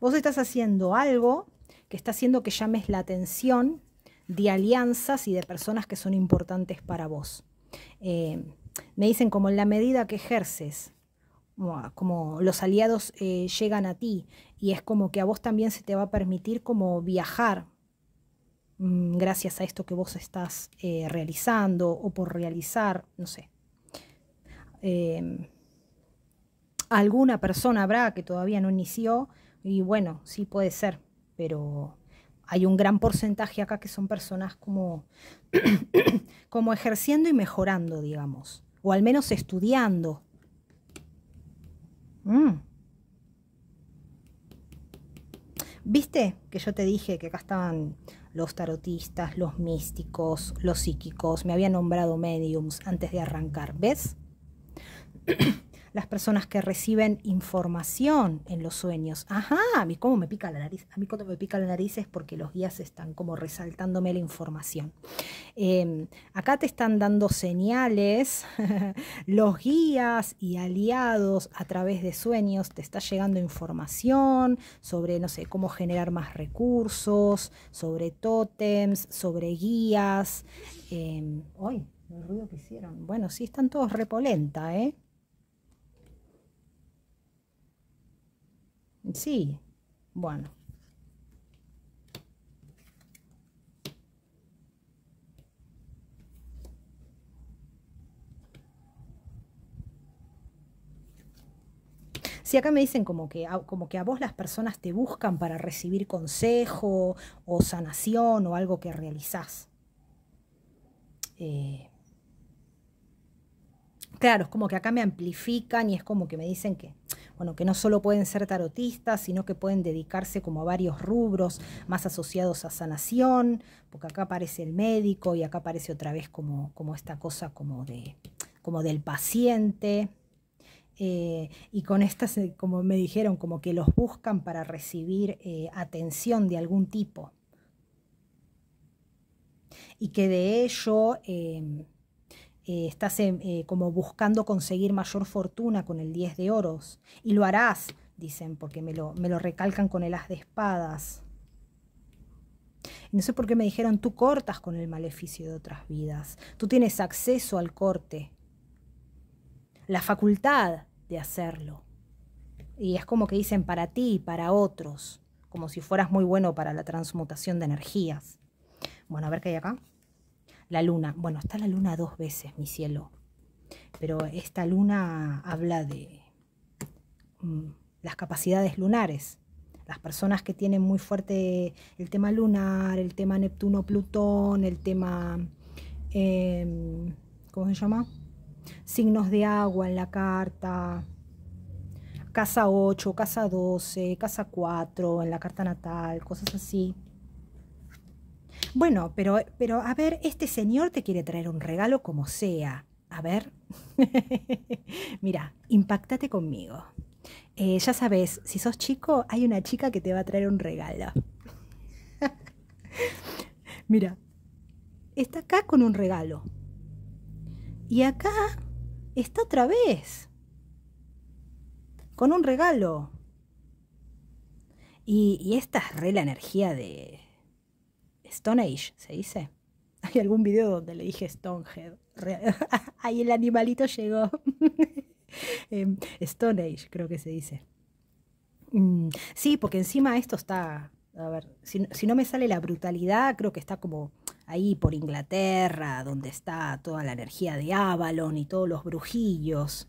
Vos estás haciendo algo que está haciendo que llames la atención de alianzas y de personas que son importantes para vos. Eh, me dicen como en la medida que ejerces como los aliados eh, llegan a ti y es como que a vos también se te va a permitir como viajar mm, gracias a esto que vos estás eh, realizando o por realizar, no sé. Em, alguna persona habrá que todavía no inició y bueno, sí puede ser, pero hay un gran porcentaje acá que son personas como, [coughs] como ejerciendo y mejorando, digamos, o al menos estudiando Mm. ¿Viste que yo te dije que acá estaban los tarotistas, los místicos, los psíquicos? Me había nombrado mediums antes de arrancar. ¿Ves? [coughs] las personas que reciben información en los sueños. Ajá, a mí cómo me pica la nariz. A mí cuando me pica la nariz es porque los guías están como resaltándome la información. Em, acá te están dando señales, [laughs] los guías y aliados a través de sueños te está llegando información sobre, no sé, cómo generar más recursos, sobre tótems, sobre guías. Eh, ¡Ay! El ruido que hicieron. Bueno, sí, están todos repolenta, ¿eh? Sí, bueno. Si acá me dicen como que, como que a vos las personas te buscan para recibir consejo o sanación o algo que realizás. Eh, claro, es como que acá me amplifican y es como que me dicen que, bueno, que no solo pueden ser tarotistas, sino que pueden dedicarse como a varios rubros más asociados a sanación, porque acá aparece el médico y acá aparece otra vez como, como esta cosa como, de, como del paciente. Eh, y con estas, como me dijeron, como que los buscan para recibir eh, atención de algún tipo. Y que de ello eh, estás eh, como buscando conseguir mayor fortuna con el 10 de oros. Y lo harás, dicen, porque me lo, me lo recalcan con el as de espadas. no sé por qué me dijeron, tú cortas con el maleficio de otras vidas. Tú tienes acceso al corte. La facultad de hacerlo. Y es como que dicen para ti y para otros. Como si fueras muy bueno para la transmutación de energías. Bueno, a ver qué hay acá la luna. Bueno, está la luna dos veces, mi cielo. Pero esta luna habla de mm, las capacidades lunares. Las personas que tienen muy fuerte el tema lunar, el tema Neptuno-Plutón, el tema... Em, ¿Cómo se llama? Signos de agua en la carta. Casa 8, casa 12, casa 4 en la carta natal, cosas así. Bueno, pero, pero a ver, este señor te quiere traer un regalo como sea. A ver, [laughs] mira, impactate conmigo. Eh, ya sabes, si sos chico, hay una chica que te va a traer un regalo. [laughs] mira, está acá con un regalo. Y acá está otra vez. Con un regalo. Y, y esta es re la energía de, Stone Age, se dice. [laughs] Hay algún video donde le dije Stonehead. [laughs] Ahí el animalito llegó. [laughs] Em, Stone Age, creo que se dice. Mm, sí, porque encima esto está, A ver, si, si no me sale la brutalidad, creo que está como ahí por Inglaterra, donde está toda la energía de Avalon y todos los brujillos.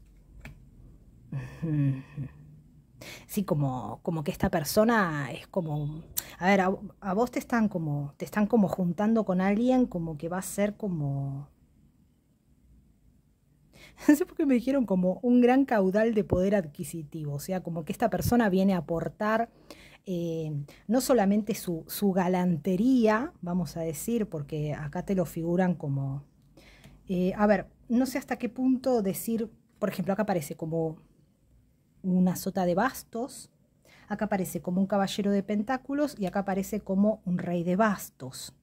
Sí, como, como que esta persona es como. A ver, a, vos te están como. te están como juntando con alguien como que va a ser como. [laughs] No sé por qué me dijeron como un gran caudal de poder adquisitivo. O sea, como que esta persona viene a aportar eh, no solamente su, galantería, vamos a decir, porque acá te lo figuran como... Eh, a ver, no sé hasta qué punto decir, por ejemplo, acá aparece como una sota de bastos, acá aparece como un caballero de pentáculos y acá aparece como un rey de bastos.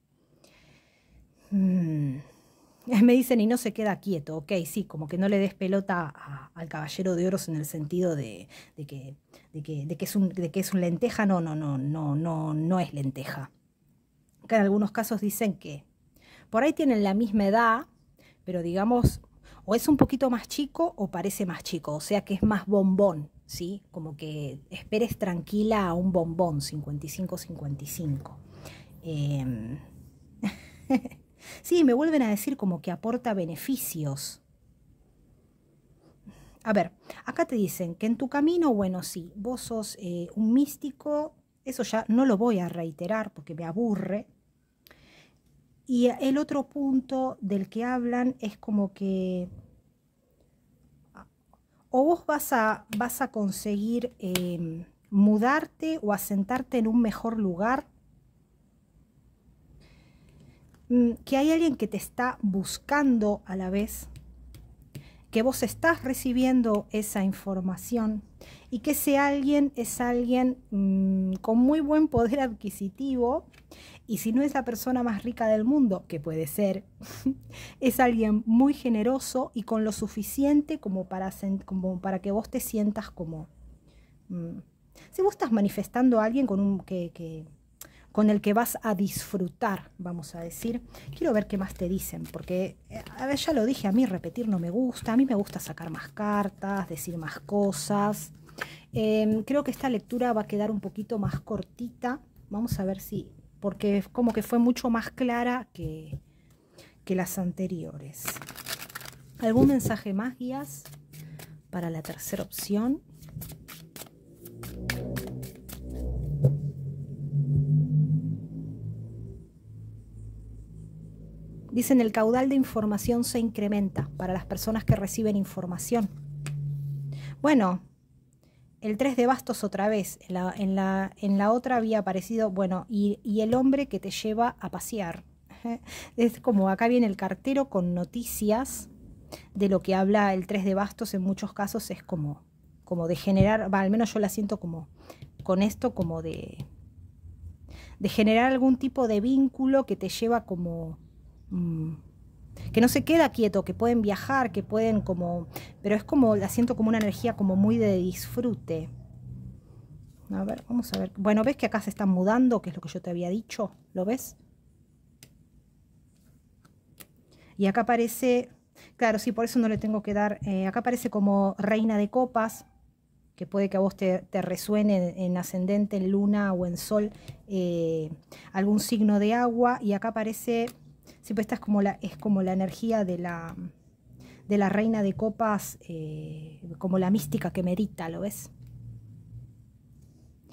Mm. [laughs] Me dicen y no se queda quieto, ok, sí, como que no le des pelota al caballero de oros en el sentido de, que, de, que, es un, de que es un lenteja, no, no, no, no, no, no es lenteja. Acá en algunos casos dicen que por ahí tienen la misma edad, pero digamos, o es un poquito más chico o parece más chico, o sea que es más bombón, ¿sí? Como que esperes tranquila a un bombón, 55-55. Eh... [laughs] Sí, me vuelven a decir como que aporta beneficios. A ver, acá te dicen que en tu camino, bueno, sí, vos sos eh, un místico, eso ya no lo voy a reiterar porque me aburre. Y el otro punto del que hablan es como que o vos vas a, vas a conseguir em, mudarte o asentarte en un mejor lugar Mm, que hay alguien que te está buscando a la vez, que vos estás recibiendo esa información y que ese alguien es alguien mm, con muy buen poder adquisitivo y si no es la persona más rica del mundo, que puede ser, [laughs] es alguien muy generoso y con lo suficiente como para, como para que vos te sientas como... Mm, si vos estás manifestando a alguien con un, que con el que vas a disfrutar, vamos a decir. Quiero ver qué más te dicen, porque eh, a ver, ya lo dije, a mí repetir no me gusta, a mí me gusta sacar más cartas, decir más cosas. Em, creo que esta lectura va a quedar un poquito más cortita. Vamos a ver si, porque como que fue mucho más clara que, que las anteriores. ¿Algún mensaje más, guías, para la tercera opción? Dicen el caudal de información se incrementa para las personas que reciben información. Bueno, el 3 de bastos otra vez. En la, en la, en la otra había aparecido, bueno, y, y, el hombre que te lleva a pasear. [laughs] Es como acá viene el cartero con noticias de lo que habla el 3 de bastos. En muchos casos es como, como de generar, al menos yo la siento como con esto, como de, de generar algún tipo de vínculo que te lleva como Mm. que no se queda quieto, que pueden viajar, que pueden como, pero es como, la siento como una energía como muy de disfrute. A ver, vamos a ver. Bueno, ¿ves que acá se están mudando? Que es lo que yo te había dicho. ¿Lo ves? Y acá aparece, claro, sí, por eso no le tengo que dar, eh, acá aparece como reina de copas, que puede que a vos te, resuene en, ascendente, en luna o en sol, eh, algún signo de agua. Y acá aparece Pues esta es como la, es como la energía de la, de la reina de copas, eh, como la mística que medita, ¿lo ves?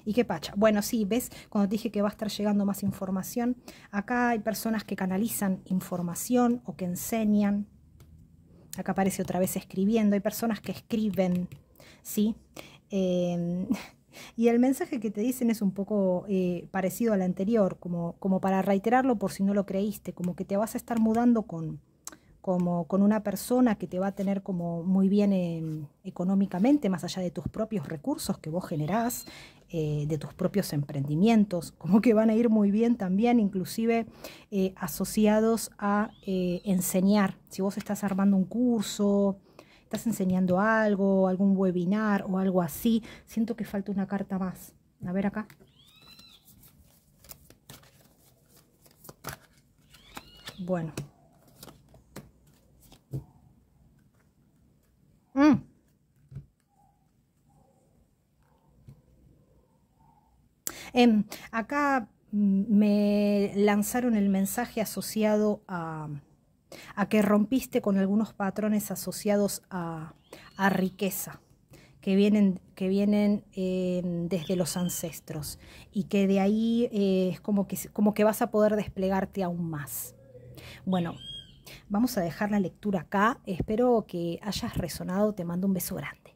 ¿Y qué pacha? Bueno, sí, ves, cuando te dije que va a estar llegando más información, acá hay personas que canalizan información o que enseñan. Acá aparece otra vez escribiendo, hay personas que escriben, ¿sí? Eh, y el mensaje que te dicen es un poco eh, parecido al anterior, como, como para reiterarlo por si no lo creíste, como que te vas a estar mudando con, como, con una persona que te va a tener como muy bien em, económicamente, más allá de tus propios recursos que vos generás, eh, de tus propios emprendimientos, como que van a ir muy bien también, inclusive eh, asociados a enseñar. Si vos estás armando un curso, estás enseñando algo, algún webinar o algo así, siento que falta una carta más. A ver acá. Bueno. Mm. Em, acá mm, me lanzaron el mensaje asociado a, a que rompiste con algunos patrones asociados a, a riqueza que vienen, que vienen eh, desde los ancestros y que de ahí eh, es como que, como que vas a poder desplegarte aún más. Bueno, vamos a dejar la lectura acá. Espero que hayas resonado. Te mando un beso grande.